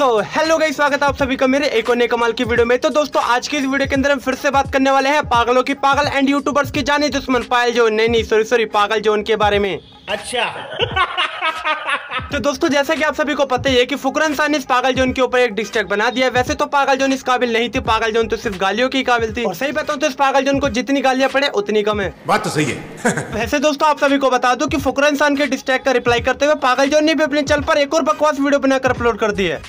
So hello guys स्वागत है आप सभी का मेरे एक और नए कमाल की वीडियो में। तो दोस्तों आज की इस वीडियो के अंदर हम फिर से बात करने वाले हैं पागलों की पागल एंड यूट्यूबर्स की जाने दुश्मन पायल जोन नहीं नहीं सॉरी सॉरी पागल जोन के बारे में। अच्छा। तो दोस्तों जैसा कि आप सभी को पता ही है कि फुकरन सा ने इस पागल जोन के ऊपर एक डिस्ट्रैक्ट बना दिया। वैसे तो पागल जोन इस काबिल नहीं थी पागल जोन तो सिर्फ़ गालियों की काबिल थी। और सही बताऊँ तो इस पागल जोन को जितनी गालियाँ पड़े उतनी कम है। बात तो सही है। वैसे दोस्तों आप सभी को बता दूँ कि फुकरन इंसान के डिस्ट्रैक्ट का रिप्लाई करते हुए पागल जोन ने भी अपने चल पर एक और बकवास वीडियो बनाकर अपलोड कर दी है।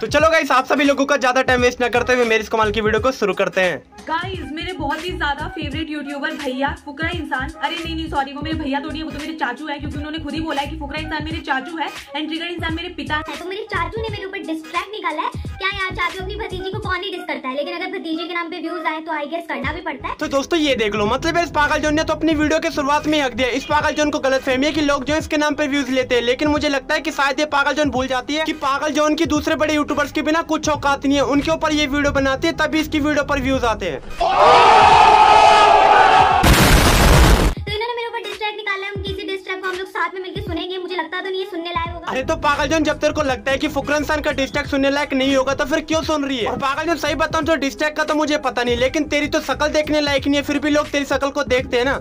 तो चलो गाइस आप सभी लोगों का ज़्यादा टाइम वेस्ट न करते हुए मेरे इस कमाल की वीडियो को शुरू करते हैं। गाइस मेरे बहुत ही ज़्यादा फेवरेट यूट्यूबर भैया फुकरा इंसान। अरे नहीं नहीं सॉरी वो मेरे भैया तो है वो तो मेरे चाचू है क्योंकि उन्होंने खुद ही बोला है कि फुकरा इंसान मेरे चाचू है एंड ट्रिगर इंसान मेरे पिता है। तो मेरे चाचू ने मेरे ऊपर डिस्ट्रैक्ट निकाला है क्या यार चाचू अपनी भतीजी को कौन ही डिस करता है? लेकिन अगर भतीजे के नाम पे व्यूज़ आए तो आई गेस करना भी पड़ता है। तो दोस्तों, ये देख लो मतलब इस पागल जोन ने तो अपनी वीडियो के शुरुआत में हक दिया। इस पागल जोन को गलत फहमी है की लोग जो इसके नाम पे व्यूज़ लेते हैं। लेकिन मुझे लगता है की शायद ये पागल जोन भूल जाती है की पागल जोन की दूसरे बड़े यूट्यूबर्स के बिना कुछ औकात नहीं है। उनके ऊपर ये वीडियो बनाती है, तभी इसकी वीडियो पर व्यूज़ आते हैं। तो पागल जन जब तेरे को लगता है कि फुकरन खान का डिस्ट्रैक्ट सुनने लायक नहीं होगा तो फिर क्यों सुन रही है? और पागल जोन सही बताऊँ तो डिस्ट्रैक्ट का तो मुझे पता नहीं लेकिन तेरी तो शकल देखने लायक नहीं है फिर भी लोग तेरी शकल को देखते हैं ना?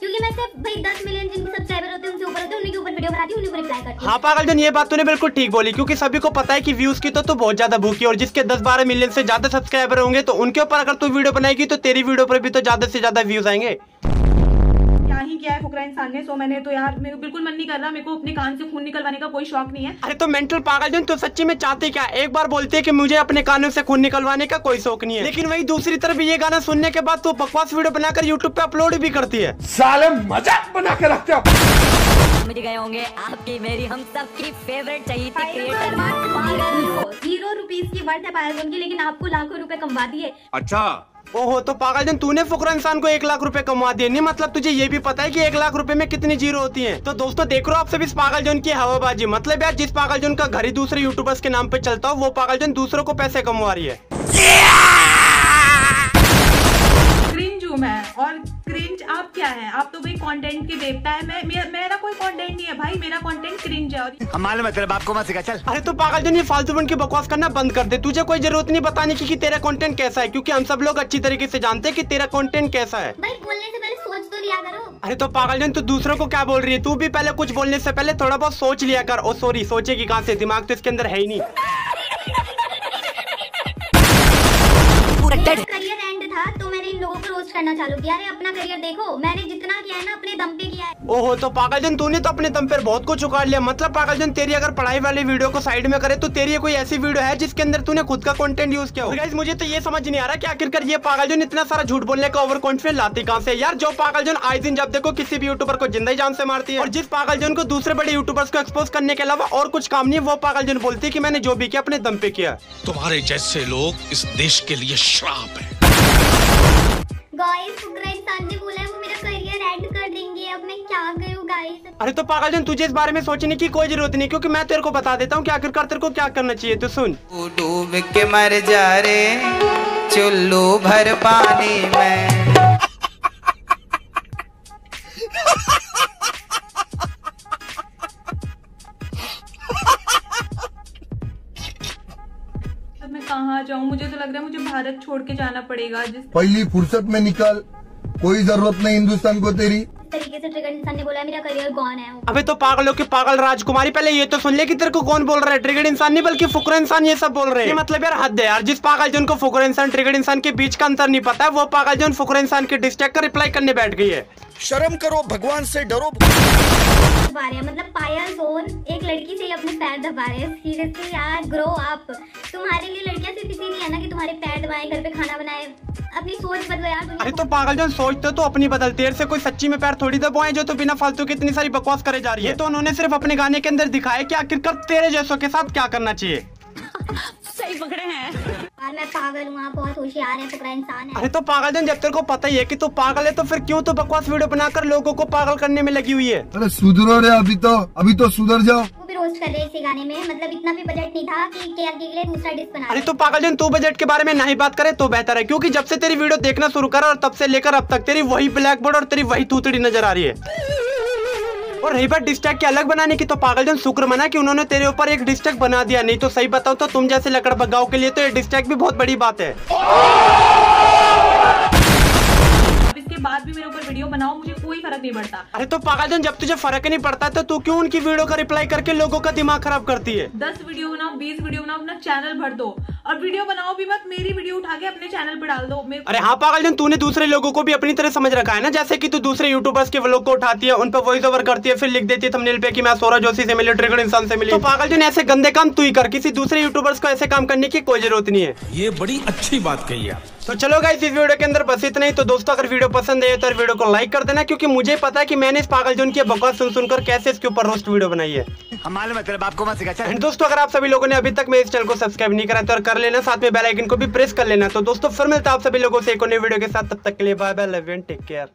क्योंकि मैं सिर्फ़ भाई दस मिलियन जिनके सब्सक्राइबर होते हैं उनसे ऊपर होते हैं उन्हीं ऊपर वीडियो बनाती हूँ उन्हीं को रिप्लाई करती हाँ। पागल जोन ये बात तूने बिल्कुल ठीक बोली क्योंकि सभी को पता है कि व्यूज़ की तो तू बहुत ज़्यादा भूखी है और जिसके 10-12 मिलियन से ज़्यादा सब्सक्राइबर होंगे तो उनके ऊपर अगर तू वीडियो बनाएगी तो तेरी वीडियो पर भी तो ज़्यादा से ज़्यादा व्यूज़ आएँगे। क्या ही फुकरा इंसान ने सो मैंने तो यार मेरे को बिल्कुल मन नहीं कर रहा मेरे को अपने कान से खून निकलवाने का कोई शौक नहीं है। अरे तो मेंटल पागल जोन तो सच्ची में चाहते क्या? एक बार बोलते है की मुझे अपने कानों से खून निकलवाने का कोई शौक नहीं है। लेकिन वही दूसरी तरफ़ ये गाना सुनने के बाद तो बकवास वीडियो बनाकर यूट्यूब पे अपलोड भी करती है। साले मज़ाक बना के रखते हो। समझ गए होंगे आपकी मेरी हम सबकी फेवरेट चाहिए थी क्रिएटर ज़ीरो रुपीज़ की वर्थ है पायल जोन की लेकिन आपको लाखों रुपए कमवा दिए। अच्छा। ओहो तो पागल जन, तूने फुकरा इंसान को एक लाख रुपए कमा दिए। नहीं मतलब तुझे ये भी पता है कि एक लाख रुपए में कितनी ज़ीरो होती हैं? तो दोस्तों, देख रहे हो आप सब इस पागल जन की हवाबाजी। मतलब यार, जिस पागल जन का घर ही दूसरे यूट्यूबर्स के नाम पे चलता हो, वो पागल जन दूसरों को पैसे कमवा रही है। और क्रिंज आप क्या है? आप तो भाई कंटेंट के देवता है। मैं मेरा, मेरा कोई कंटेंट नहीं है भाई मेरा कंटेंट क्रिंज है और मालूम है तेरे बाप को मत सिखा चल। अरे तो पागल जन ये फालतू बन की बकवास करना बंद कर दे। तुझे कोई ज़रूरत नहीं बताने की कि तेरा कंटेंट कैसा है क्योंकि हम सब लोग अच्छी तरीके से जानते हैं कि तेरा कंटेंट कैसा है। भाई बोलने से पहले सोच तो लिया करो। अरे तो पागल जन तू दूसरों को क्या बोल रही है? तू भी पहले कुछ बोलने से पहले थोड़ा बहुत सोच लिया कर। ओ सॉरी सोचेगी कहाँ से? दिमाग तो इसके अंदर है ही नहीं। लोगों को रोस्ट करना चालू किया। अरे अपना करियर देखो। मैंने जितना किया है ना अपने दम पे किया है। ओहो तो पागलजन तूने तो अपने दम पर बहुत कुछ उखाड़ लिया। मतलब पागलजन तेरी अगर पढ़ाई वाली वीडियो को साइड में करे तो तेरी कोई ऐसी वीडियो है जिसके अंदर तूने खुद का कंटेंट यूज़ किया हो? गाइस मुझे तो ये समझ नहीं आ रहा कि आखिरकार ये पागलजन इतना सारा झूठ बोलने का ओवर कॉन्फिडेंस लाती कहाँ से यार जो पागलजन आए दिन जब देखो किसी भी यूट्यूबर को ज़िंदा जान से मारती है। और जिस पागलजन को दूसरे बड़े यूट्यूबर्स को एक्सपोज करने के अलावा और कुछ काम नहीं है वो पागलजन बोलती है कि मैंने जो भी किया अपने दम पे किया तुम्हारे जैसे लोग इस देश के लिए श्राप है। गाइस फुकरा इंसान ने बोला है वो मेरा करियर एंड कर देंगे। अब मैं क्या करूँ गाइस अरे तो पागल जन तुझे इस बारे में सोचने की कोई ज़रूरत नहीं क्योंकि मैं तेरे को बता देता हूँ कि आखिरकार तेरे को क्या करना चाहिए तू सुन। डूब के मर जा रे चुल्लू भर पानी में। कहाँ जाऊँ? मुझे तो लग रहा है मुझे भारत छोड़ के जाना पड़ेगा। जिस पहली फुर्सत में निकल। कोई ज़रूरत नहीं, हिंदुस्तान को तेरी। से ट्रिगर इंसान ने बोला मेरा करियर गॉन है अबे तो पागलों के पागल राजकुमारी पहले ये तो सुन ले कि तेरे को कौन बोल रहा है? ट्रिगर्ड इंसान नहीं बल्कि फुकरा इंसान ये सब बोल रहे हैं। मतलब यार हद है यार जिस पागल जन को फुकरा इंसान ट्रिगर्ड इंसान के बीच का अंतर नहीं पता है वो पागल जन फुकरा इंसान के डिस्ट्रैक्ट का रिप्लाई करने बैठ गई है। शर्म करो भगवान से डरो। दबा रहे हैं मतलब पायल जोन एक लड़की से ही अपने पैर दबा रहे हैं। सीरियसली यार ग्रो अप तुम्हारे लिए लड़कियाँ सिर्फ़ इसीलिए है ना कि तुम्हारे पैर दबाए घर पे खाना बनाए। अपनी सोच बदलो यार अरे तो पागल जन सोचते तो अपनी बदल तेर से कोई सच्ची में पैर थोड़ी दबाए जो तो बिना फालतू की इतनी सारी बकवास करे जा रही है। तो उन्होंने सिर्फ़ अपने गाने के अंदर दिखाया कि आखिरकार तेरे जैसों के साथ क्या करना चाहिए। सही पकड़े हैं। यार मैं पागल हूँ बहुत होशियार है इंसान है। अरे तो पागल जन जब तेरे को पता ही है कि तू पागल है तो फिर क्यों तू बकवास वीडियो बनाकर लोगों को पागल करने में लगी हुई है? अरे सुधरो रे अभी तो अभी तो सुधर जाओ। रोस्ट कर रहे इसी गाने में। मतलब इतना भी बजट नहीं था कि के के लिए दूसरा डिस्क बना अरे तो पागल जन तू बजट के बारे में नहीं बात करे तो बेहतर है क्योंकि जब से तेरी वीडियो देखना शुरू करा और तब से लेकर अब तक तेरी वही ब्लैक बोर्ड और तेरी वही तूतड़ी नज़र आ रही है। और रही बात डिस्ट्रैक के अलग बनाने की तो पागलजन शुक्र मना कि उन्होंने तेरे ऊपर एक डिस्ट्रैक बना दिया नहीं तो सही बताओ तो तुम जैसे लकड़ बगाओ के लिए तो ये डिस्ट्रैक भी बहुत बड़ी बात है। वीडियो बनाओ मुझे कोई फ़र्क नहीं पड़ता। अरे तो पागलजन जब तुझे फ़र्क नहीं पड़ता तो तू क्यों उनकी वीडियो का रिप्लाई करके लोगों का दिमाग खराब करती है? दस वीडियो बनाओ बीस वीडियो बनाओ अपना चैनल भर दो। और वीडियो बनाओ भी मत मेरी वीडियो उठा के अपने चैनल पे डाल दो। अरे हाँ पागलजन तूने दूसरे लोगों को भी अपनी तरह समझ रखा है ना? जैसे की तू दूसरे यूट्यूबर्स के व्लॉग को उठाती है उन पर वॉइस ओवर करती है फिर लिख देती है थंबनेल पे कि मैं सोरा जोशी से मिली ट्रिगर इंसान से मिली। तो पागलजन ऐसे गंदे काम तू ही कर। किसी दूसरे यूट्यूबर्स को ऐसे काम करने की कोई ज़रूरत नहीं है। ये बड़ी अच्छी बात कही आप। तो चलो गाइस इस वीडियो के अंदर बस इतना ही। तो दोस्तों अगर वीडियो पसंद है तो वीडियो को लाइक कर देना क्योंकि मुझे पता है कि मैंने इस पागल जून की बकवास सुन सुनकर कैसे इसके ऊपर रोस्ट वीडियो बनाई है। मालूम है तेरे बाप को मत सिखा दोस्तों अगर आप सभी लोगों ने अभी तक मेरे इस चैनल को सब्सक्राइब नहीं करा तो कर लेना साथ में बेल आइकन को भी प्रेस कर लेना। तो दोस्तों फिर मिलता है आप सभी लोगों से एक नई वीडियो के साथ। तब तक के लिए bye bye love you take care